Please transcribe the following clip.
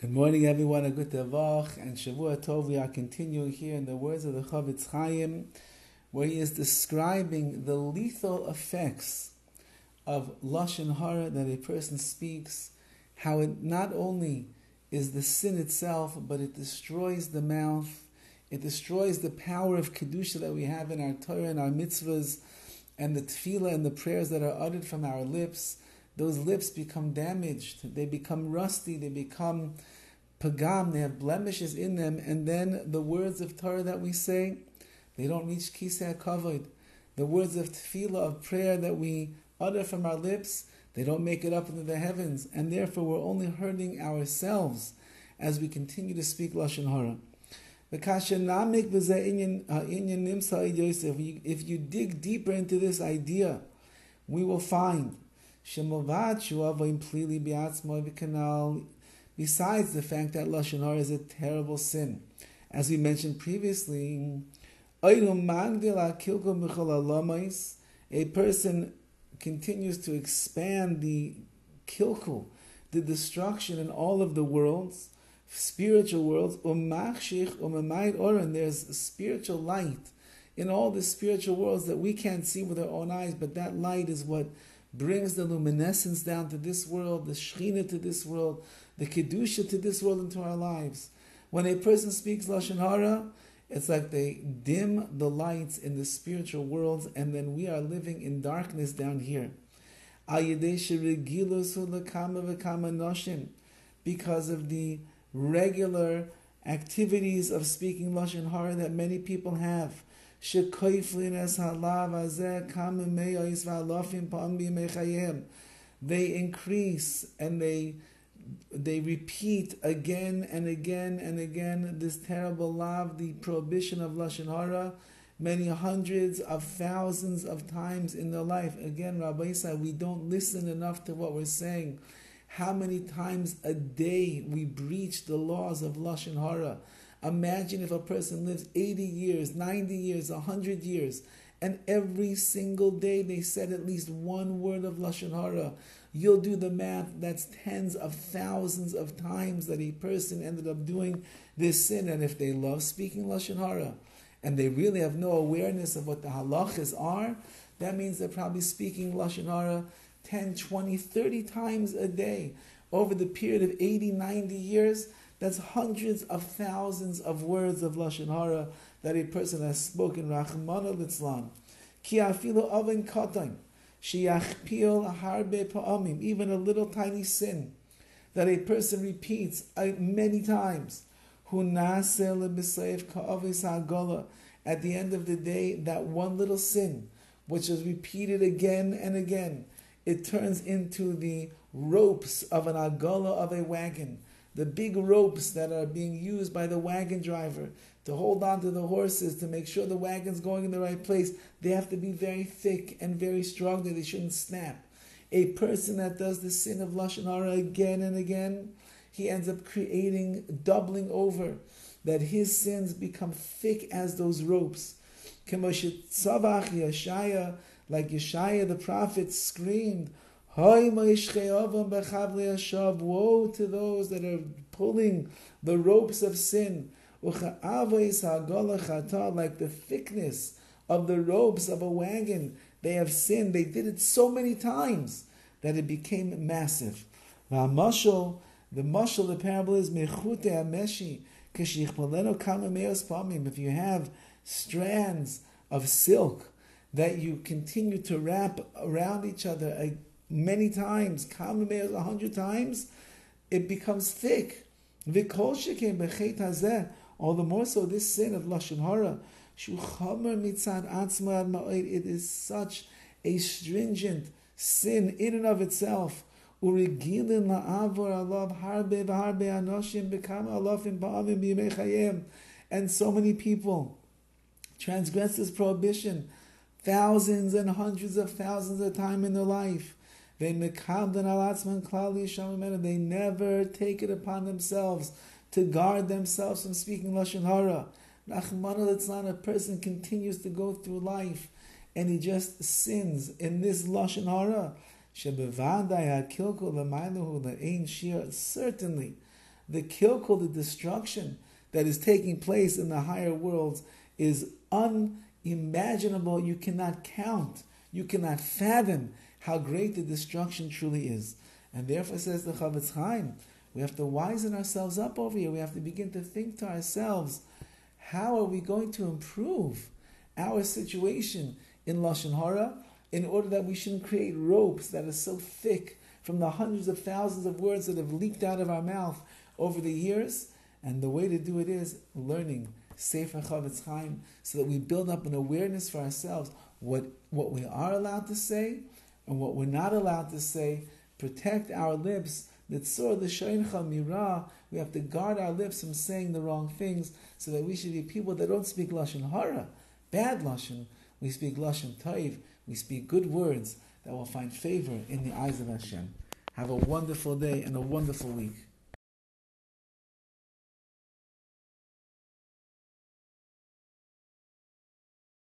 Good morning, everyone. A good Davach and Shavua Tov. We are continuing here in the words of the Chofetz Chaim, where he is describing the lethal effects of lashon hara that a person speaks. How it not only is the sin itself, but it destroys the mouth. It destroys the power of kedusha that we have in our Torah and our mitzvahs, and the tefillah and the prayers that are uttered from our lips those lips become damaged, they become rusty, they become pagam, they have blemishes in them, and then the words of Torah that we say, they don't reach kisei kavod. The words of tefillah, of prayer that we utter from our lips, they don't make it up into the heavens, and therefore we're only hurting ourselves as we continue to speak lashon hara. Uh, if you dig deeper into this idea, we will find Besides the fact that Lashon Hara is a terrible sin. As we mentioned previously, a person continues to expand the kilkul, the destruction in all of the worlds, spiritual worlds, and there's spiritual light in all the spiritual worlds that we can't see with our own eyes, but that light is what brings the luminescence down to this world, the Shechina to this world, the Kedusha to this world into our lives. When a person speaks Lashon Hara, it's like they dim the lights in the spiritual worlds, and then we are living in darkness down here. Because of the regular activities of speaking Lashon Hara that many people have. They increase and they they repeat again and again and again this terrible love, the prohibition of lashon hara, many hundreds of thousands of times in their life. Again, Rabbi said we don't listen enough to what we're saying. How many times a day we breach the laws of lashon hara? Imagine if a person lives 80 years, 90 years, 100 years, and every single day they said at least one word of Lashon Hara. You'll do the math, that's tens of thousands of times that a person ended up doing this sin. And if they love speaking Lashon Hara, and they really have no awareness of what the halachas are, that means they're probably speaking Lashon Hara 10, 20, 30 times a day over the period of 80, 90 years. That's hundreds of thousands of words of lashon hara that a person has spoken. Rachmana litzlan, ki afilu avon katan, shiachpil harbe pa'amim. Even a little tiny sin that a person repeats uh, many times. Hu nasel ka'avis ha'gola. At the end of the day, that one little sin, which is repeated again and again, it turns into the ropes of an agola of a wagon the big ropes that are being used by the wagon driver to hold on to the horses to make sure the wagon's going in the right place, they have to be very thick and very strong that they shouldn't snap. A person that does the sin of Lashon Hara again and again, he ends up creating, doubling over, that his sins become thick as those ropes. Like Yeshaya the prophet screamed, Woe to those that are pulling the ropes of sin, like the thickness of the ropes of a wagon. They have sinned. They did it so many times that it became massive. The mashal, the parable is. If you have strands of silk that you continue to wrap around each other many times, a hundred times, it becomes thick. All the more so, this sin of lashon hara, it is such a stringent sin in and of itself. And so many people transgress this prohibition thousands and hundreds of thousands of times in their life. They never take it upon themselves to guard themselves from speaking lashon hara. Not a person continues to go through life and he just sins in this lashon hara. Certainly, The kilkul, the destruction that is taking place in the higher worlds is unimaginable. You cannot count. You cannot fathom how great the destruction truly is. And therefore, says the Chofetz Chaim, we have to wisen ourselves up over here. We have to begin to think to ourselves, how are we going to improve our situation in Lashon Hara in order that we shouldn't create ropes that are so thick from the hundreds of thousands of words that have leaked out of our mouth over the years. And the way to do it is learning Sefer Chofetz Chaim so that we build up an awareness for ourselves what, what we are allowed to say and what we're not allowed to say. Protect our lips. We have to guard our lips from saying the wrong things so that we should be people that don't speak Lashon Hara, bad Lashon. We speak Lashon Taiv. We speak good words that will find favor in the eyes of Hashem. Have a wonderful day and a wonderful week.